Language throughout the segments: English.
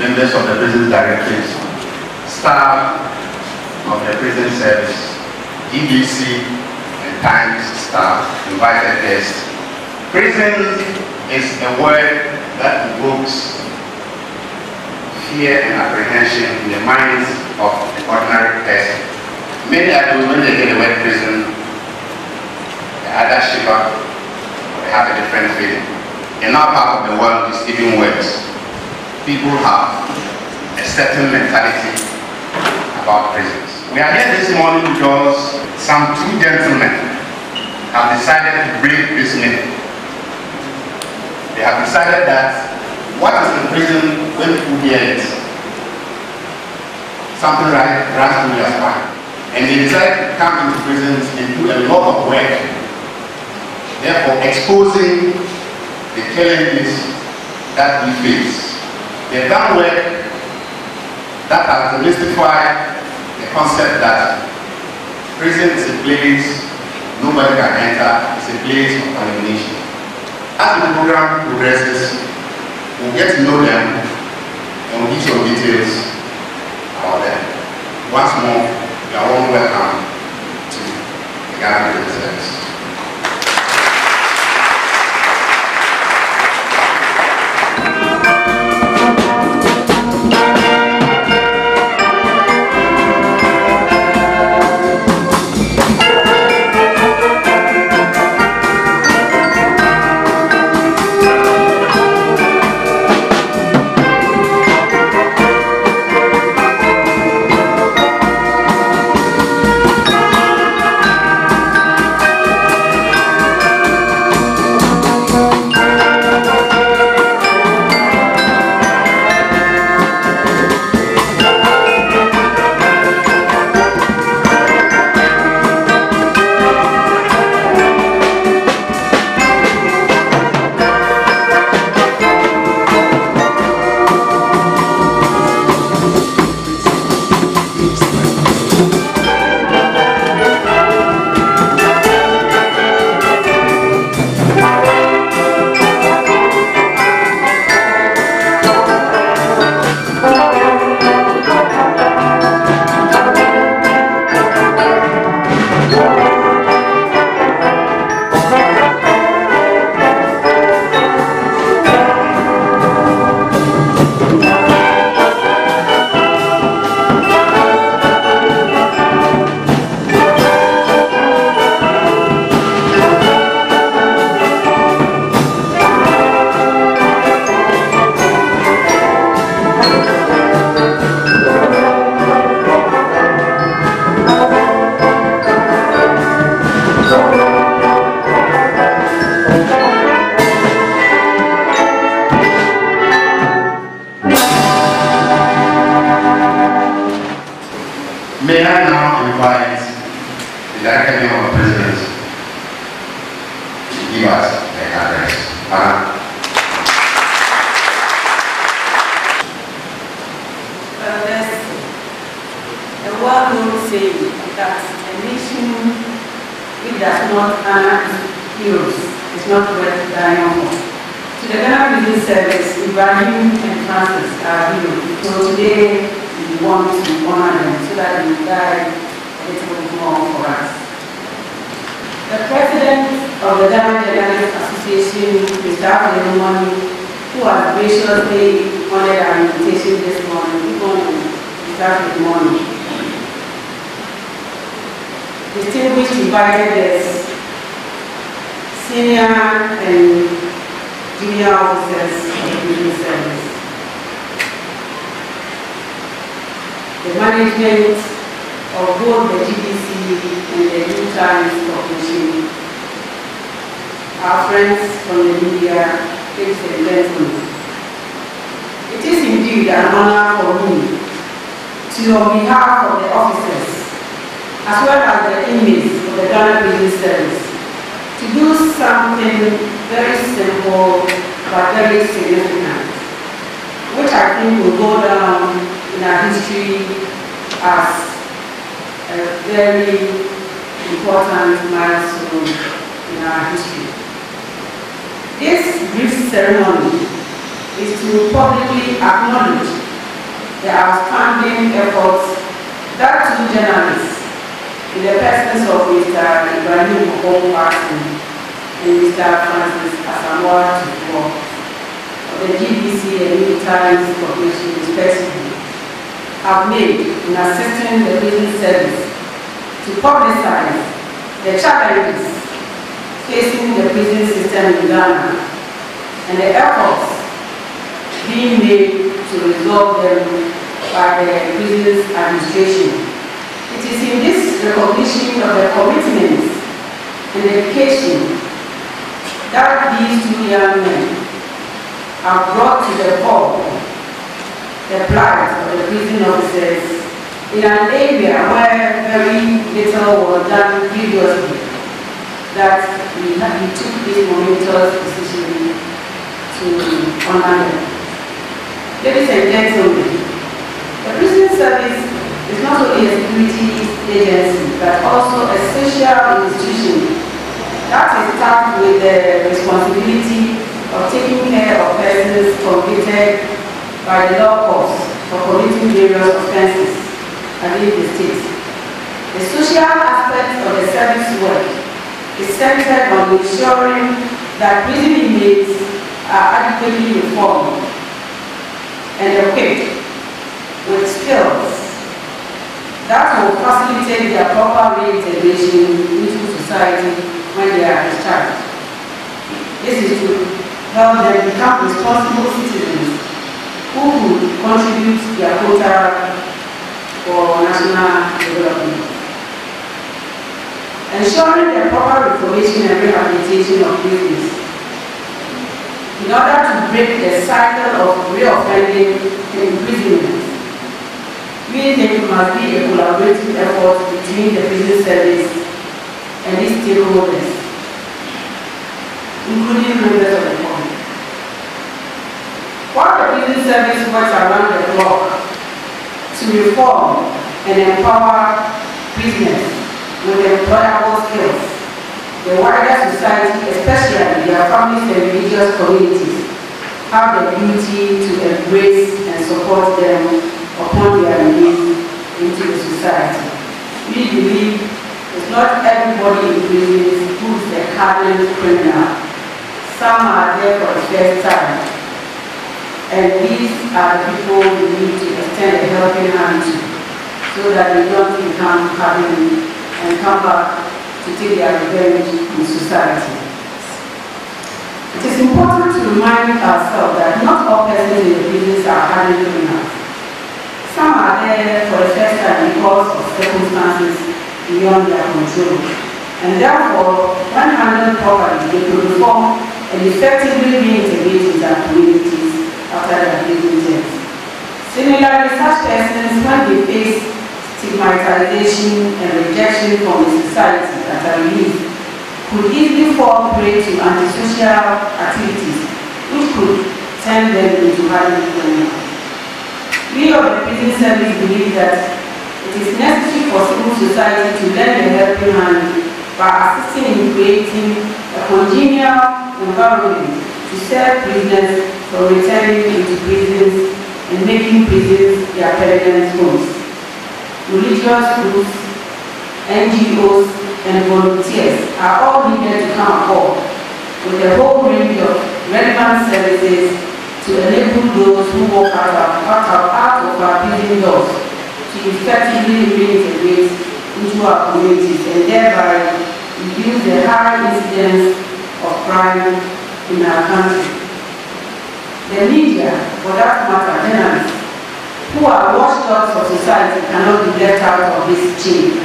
members of the prison directorates, staff of the prison service, GBC and Times staff, invited guests. Prison is a word that evokes fear and apprehension in the minds of the ordinary person. Many adults, when they the word prison, they either shiver have a different feeling. In our part of the world, it's even worse. People have a certain mentality about prisons. We are here this morning because some two gentlemen have decided to break this myth. They have decided that what is the prison when people hear it? Something right runs through your spine. And they decide to come into prisons and do a lot of work, therefore exposing the challenges that we face. They've done work that has demystified the concept that prison is a place nobody can enter, it's a place of elimination. As the program progresses, we'll get to know them and we'll give some details about them. Once more, you are all welcome to the Ghana Service. Well-known saying that a nation which does not honor its heroes is not worth dying for. To the Ghana Prison Service, Ibrahim and Francis are heroes. So today, we want to honor them so that they die a little more for us. The president of the Ghana Journalists Association, Mr. Abdul who has graciously honored our invitation this morning, good morning, Mr. Morning. Distinguished invited guests, senior and junior officers of the service, the management of both the GBC and the New Times Corporation, our friends from the media, ladies and gentlemen. It is indeed an honor for me to, on behalf of the officers, as well as the inmates of the Ghana Prison Service, to do something very simple but very significant, which I think will go down in our history as a very important milestone in our history. This brief ceremony is to publicly acknowledge the outstanding efforts that two journalists, in the presence of Mr. Ibrahim Oppong Kwarteng and Mr. Francis Asamoah Tufo of the GBC and Times Corporation respectively, have made in assisting the prison service to publicize the challenges facing the prison system in Ghana and the efforts being made to resolve them by the prison's administration. It is in this recognition of the commitments and dedication that these two young men have brought to the fore the plight of the prison officers in an area where very little was done previously that we, we took this momentous decision to honor them. Ladies and gentlemen, the prison service is not only a security agency but also a social institution that is tasked with the responsibility of taking care of persons convicted by the law courts for committing various offenses against the state. The social aspect of the service work is centered on ensuring that prison inmates are adequately informed and equipped with skills that will facilitate their proper reintegration into society when they are discharged. This is to help them become responsible citizens who would contribute their quota for national development. Ensuring the proper reformation and rehabilitation of prisoners in order to break the cycle of reoffending and imprisonment it must be a collaborative effort between the prison service and its stakeholders, including members of the public. While the prison service works around the clock to reform and empower prisoners with employable skills, the wider society, especially their families and religious communities, have the duty to embrace and support them upon their release into the society. We believe it's not everybody in prison who is a hardened criminal. Some are there for the first time. And these are the people we need to extend a helping hand to so that they don't become hardened and come back to take their revenge in society. It is important to remind ourselves that not all persons in the business are hardened criminals. For the first time because of circumstances beyond their control. And therefore, when handled properly, they could reform and effectively reintegrate into our communities after their prison terms. Similarly, such persons, when they face stigmatization and rejection from the society at a release, could easily fall prey to antisocial activities, which could turn them into hardened criminals. We of the prison service believe that it is necessary for civil society to lend a helping hand by assisting in creating a congenial environment to serve prisoners from returning into prisons and making prisons their permanent homes. Religious groups, NGOs, and volunteers are all needed to come aboard with a whole range of relevant services to enable those who walk out out, out of our prison doors to effectively reintegrate into our communities and thereby reduce the high incidence of crime in our country. The media, for that matter, journalists, who are watchdogs of society cannot be left out of this chain,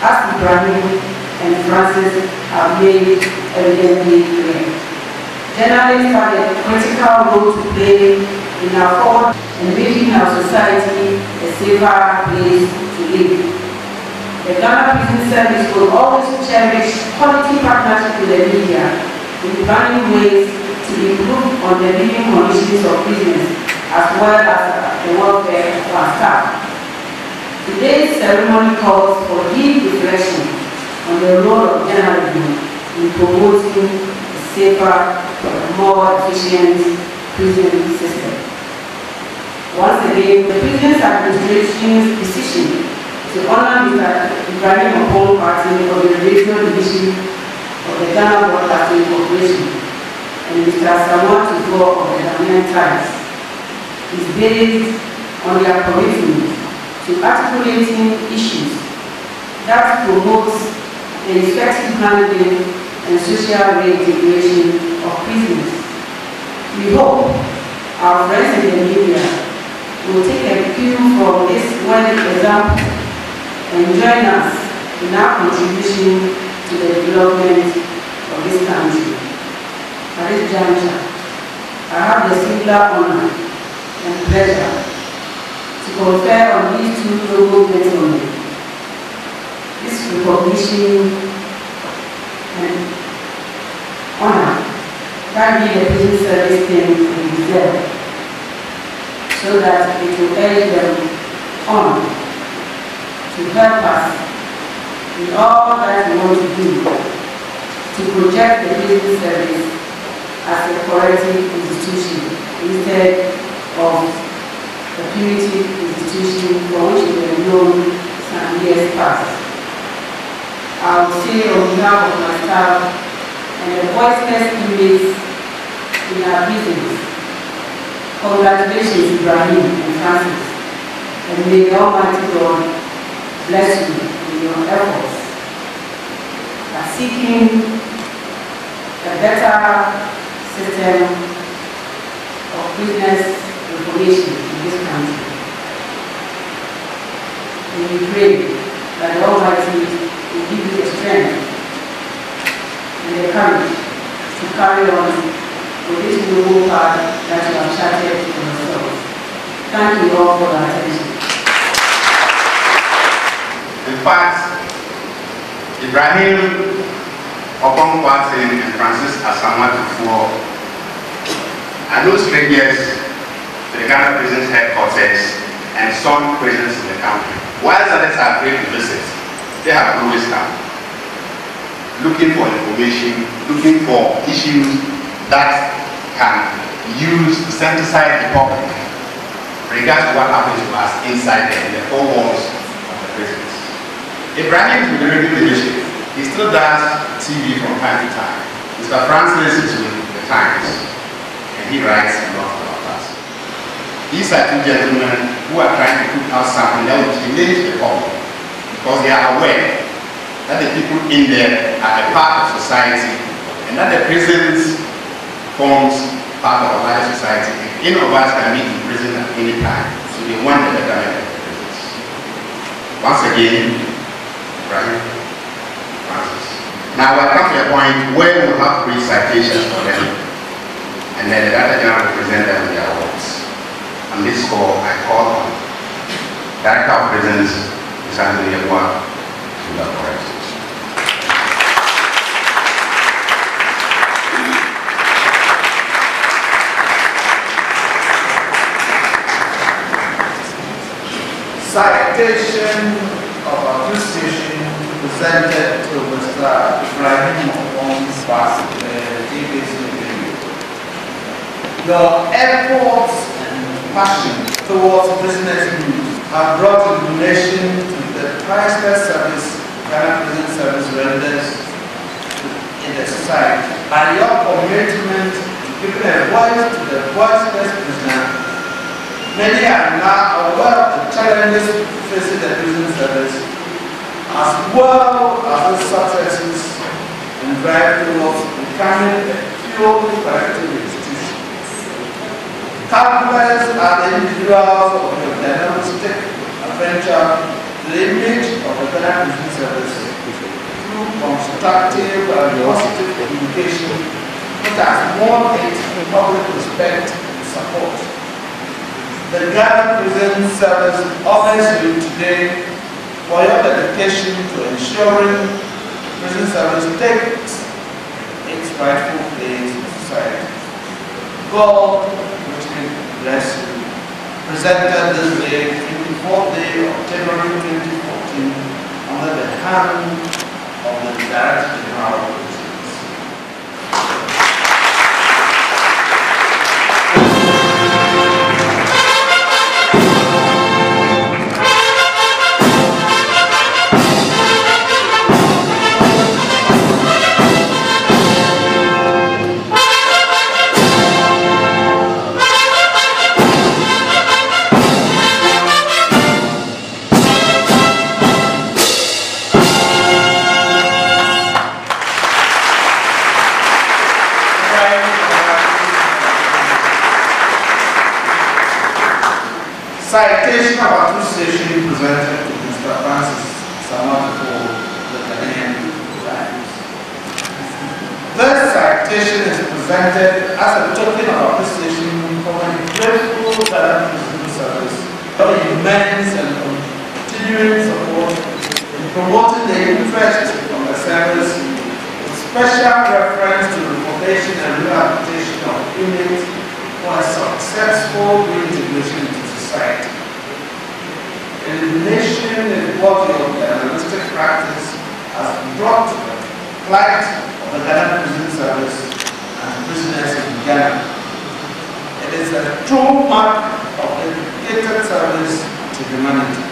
as Ibrahim and Francis have made evidently clear. Journalists have a critical role to play in our forward and making our society a safer place to live. The Ghana Prison Service will always cherish quality partnership with the media in finding ways to improve on the living conditions of prisoners as well as the welfare of our staff. Today's ceremony calls for deep reflection on the role of journalism in promoting safer, more efficient prison system. Once again, the Prisoners Administration's decision to honor Mr. Ibrahim Oppong Kwarteng of the Radio Division of the Ghana Broadcasting Corporation and Mr. Samuel Tufo of the Ghanaian Times is based on their commitment to articulating issues that promotes the effective handling and social reintegration of prisoners. We hope our friends in the media will take a cue from this worthy example and join us in our contribution to the development of this country. At this juncture, I have the singular honor and pleasure to confer on these two noble gentlemen this recognition and honor that we the prison service team deserve so that it will urge them on to help us in all that we want to do to project the prison service as a corrective institution instead of a punitive institution for which we have known some years past. I will say on behalf of my staff and the voiceless inmates in our prisons Congratulations, Ibrahim and Francis. And may the Almighty God bless you in your efforts at seeking a better system of business information in this country. And we pray that the Almighty will give you the strength and the courage to carry on for this noble path that you have charted for yourselves. Thank you all for your attention. In fact, Ibrahim Oppong Kwarteng and Francis Asamoah Tufo are no strangers to the Ghana Prisons headquarters and some prisons in the country. Whilst others are they have always come looking for information, looking for issues that can use to sensitize the public regarding what happens to us inside the, the four walls of the prisons. Ibrahim is the radio division. He still does TV from time to time. Mr. Francis is with the Times, and he writes a lot about us. These are two gentlemen who are trying to put out something that will change the public because they are aware that the people in there are a part of society and that the prisons forms part of our society. Any of us can be in prison at any time. So they want the betterment of the prisons. Once again, Brian Francis. Now we'll come to a point where we'll have brief citations for them. And then the Director General will present them with their awards. On this score, I call on Director of Prisons, The citation of appreciation presented to Mr. Ibrahim Opon's past uh, GBC video. Your efforts and passion towards business have brought illumination to the priceless service Ghana Prison Service renders in the society and your commitment to giving a voice to the voiceless prisoner Many are now aware of the challenges facing the prison service, as well as the successes and drive towards becoming a purely corrective institution. Countless are the individuals of your dynamistic adventure image of the Prison Service through constructive and positive communication, which has won it public respect and support the Ghana Prison Service honors you today for your dedication to ensuring prison service takes its rightful place in society. God richly bless you. Presented this day, 24th day of January 2014, under the hand of the Director General promoting the interest of the service with special reference to the formation and rehabilitation of units for a successful reintegration into society. Elimination and quality of the analytic practice has brought to the plight of the Ghana Prison Service and prisoners in Ghana. It is a true mark of dedicated service to humanity.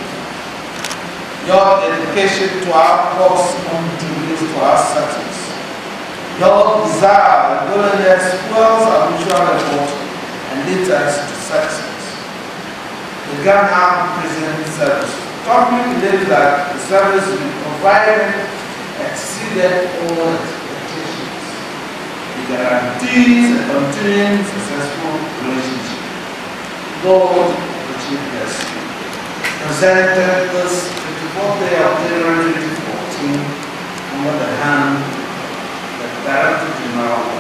Your dedication to our cause contributes to our success. Your desire and willingness fuels our mutual effort and leads us to success. The Ghana Prison Service strongly believes that the service we provided exceeded all expectations. It guarantees a continuing successful relationship. Lord, achieve this. Presented this 24th day of January 2014 under the hand of the Director General of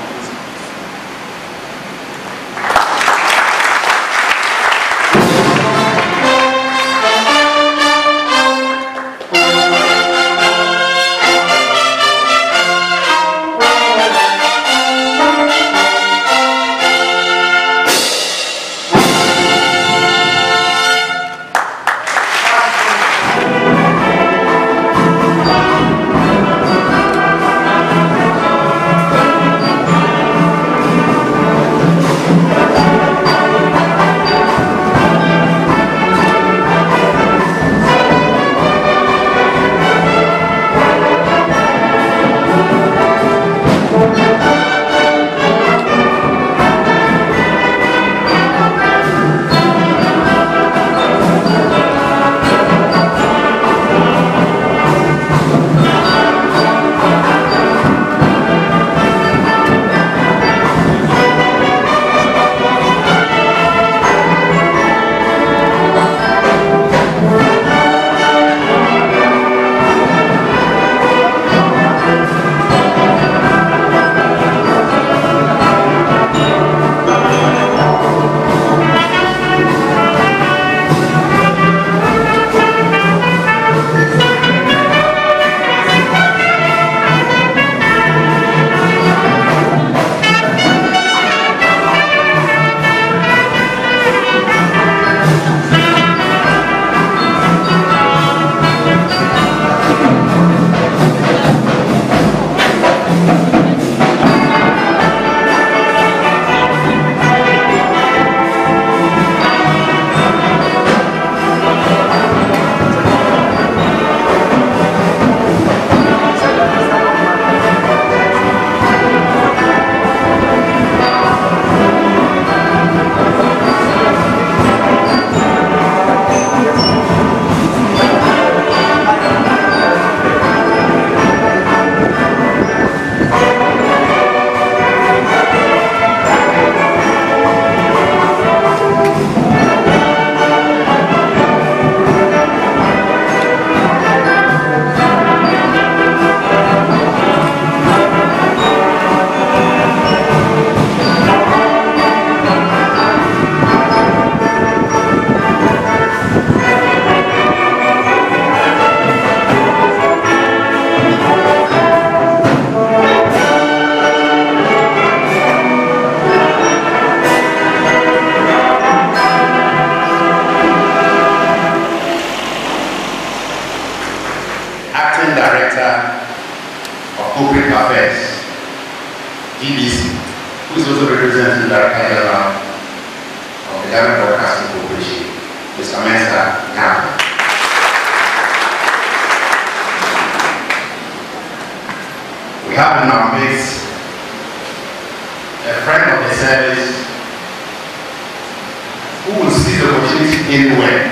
anywhere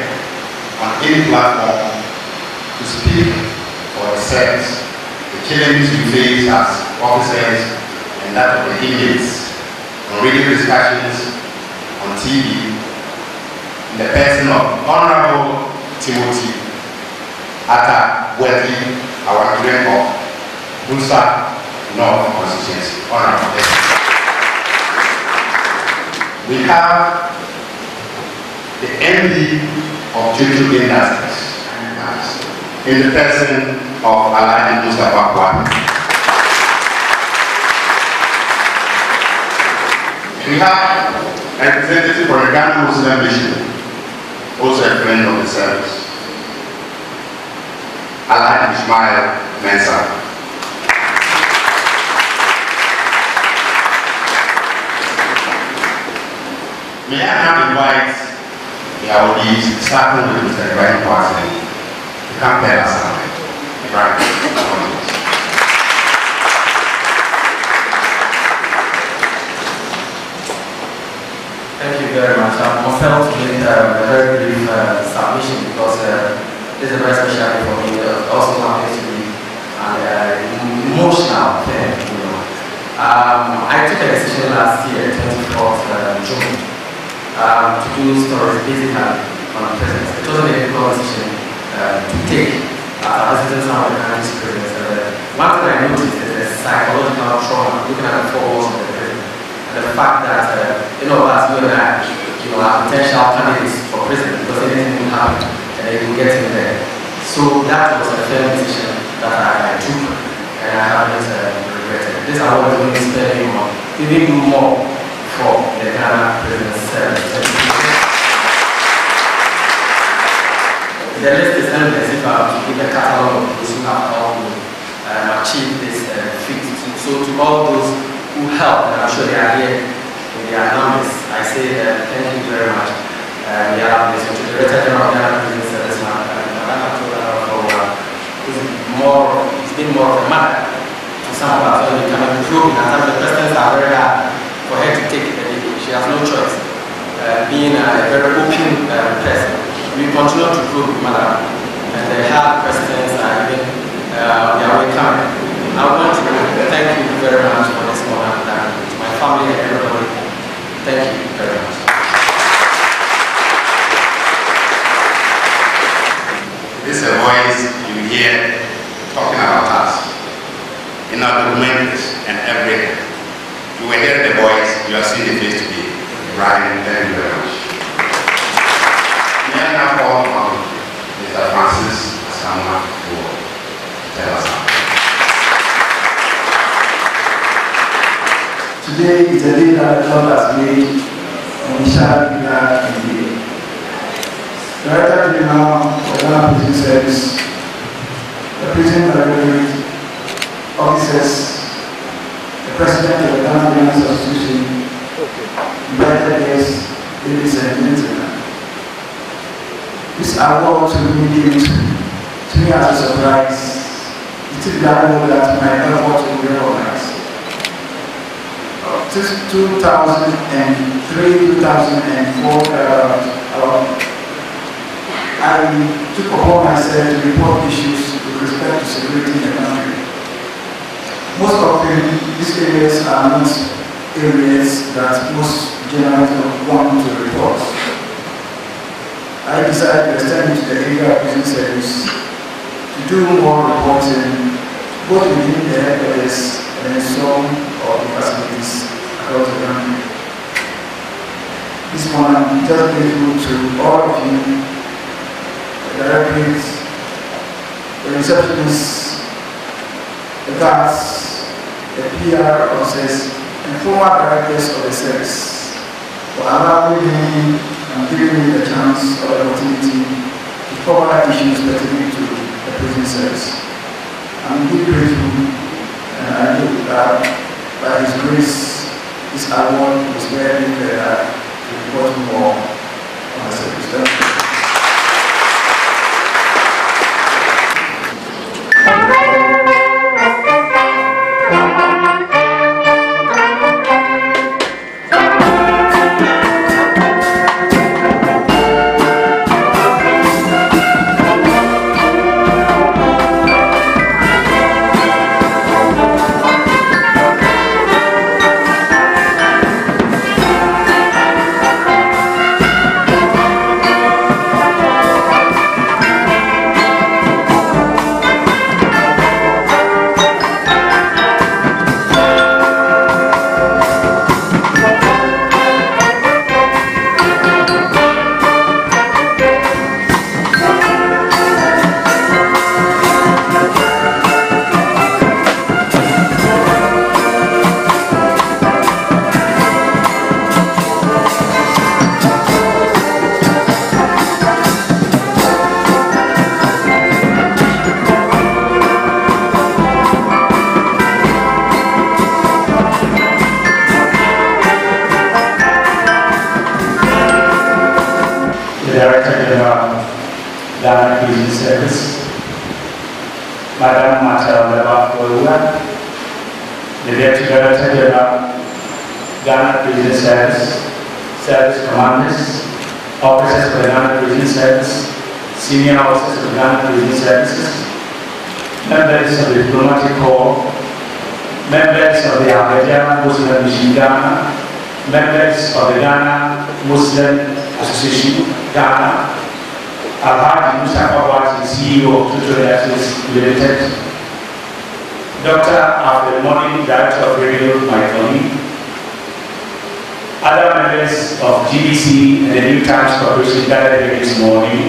on any platform to speak the service, the challenges we face as officers and that of the inmates, on radio discussions, on TV, in the person of Honorable Timothy Atta Wesley, our student of Busa North constituency. Honorable. We have the MD of Chuchu Industries in the person of Alhaji Mustafa Kwame. We have a representative from the Ghana Muslim Mission, also a friend of the service, Alhaji Ismail Mensah. May I now invite the Audis, starting with Mr. Ibrahim Kwasi, to come tell us something. Ibrahim. Thank you very much. I'm compelled to make uh, a very brief uh, submission because uh, this is very special for me. It also happens to uh, emotional thing. You know. um, I took a decision last year, 24th uh, June, um, to do stories basically on prisons. It wasn't a difficult decision uh, to take as a visiting some of the country's prisons. Uh, one thing I noticed is the psychological trauma, looking at the four walls of the prison the fact that uh, you know us, you and I, you know, are potential candidates for president because anything will happen and they will get in there. So that was a fair decision that I, I took and I haven't uh, regretted. This award is going to me more, even more the prison service. The list is endless if I give a catalog of those who have all um, achieved this uh, feat. So to all those who help, and I'm sure they are here in their numbers. I say that thank you very much. Uh, we have this Director General of Ghana Prison Service, Madam more, he's been more of a mother to some of us when we come and some of the questions are very hard for her to take. She has no choice. Uh, being a very open uh, person, we continue to probe Madam, and the hard questions are even uh, they are welcome. I want to thank you very much for this moment and to my family and everybody. Thank you very much. This is a voice you hear talking about us in our documentaries and everything. You will hear the voice, you are seeing the face today. Brian, thank you very much. May I now call on Mr. Francis Asamoah to tell us something. Today is a day that the Lord has made, and we shall be glad indeed. Director General of the Ghana Prison Service, the prison regulatory officers, the President of the Ghana Prison Association, invited guests, ladies and gentlemen. This to me came to me as a surprise. It is that award that my effort will be recognized. 2003, 2004, uh, uh, I took upon myself to report issues with respect to security in the country. Most often, these areas are not areas that most journalists want to report. I decided to extend into the area of business service to do more reporting, both within the headquarters and in some of the facilities across the country. This morning, I'm just grateful to all of you, the directors, the receptionists, the guards, the PR officers, and former directors of the service for allowing me and giving me the chance or the opportunity to cover issues pertaining to the prison service. I'm deeply grateful and I hope that by His grace this award was very clear uh, to report more on the service. Prison Service, Service Commanders, Officers for the Ghana Prison Service, Senior Officers of the Ghana Prison Services, members of the Diplomatic Corps, members of the Ahmadiyya Muslim Mission Ghana, members of the Ghana Muslim Association Ghana, Alhaji Mustafa Wati, CEO of Tutorials Limited, Dr. Abdul Director of Radio, my colleague, other members of GBC and the New Times Corporation gathered here this morning,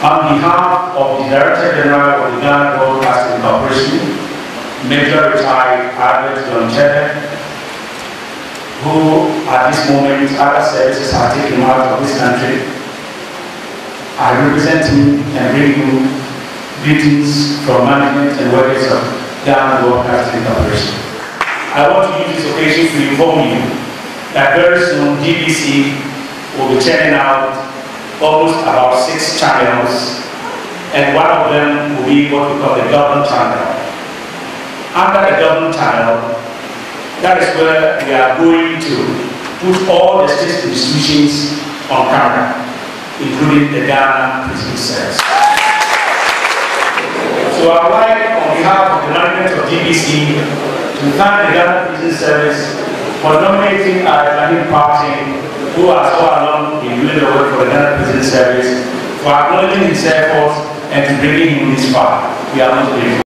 on behalf of the Director General of the Ghana Broadcasting Corporation, Major retired Albert John who at this moment other services are taken out of this country. I represent him and bring you greetings from management and workers of Ghana Broadcasting Corporation. I want to use this occasion to inform you that very soon GBC will be turning out almost about six channels and one of them will be what we call the government channel. Under the government channel, that is where we are going to put all the state institutions on camera, including the Ghana Prison Service. So I would like, on behalf of the management of GBC, to thank the Ghana Prison Service for nominating our Islamic party, who has all along been doing the work for the Ghana Prison Service, for acknowledging his efforts and to bringing him this far. We are not grateful.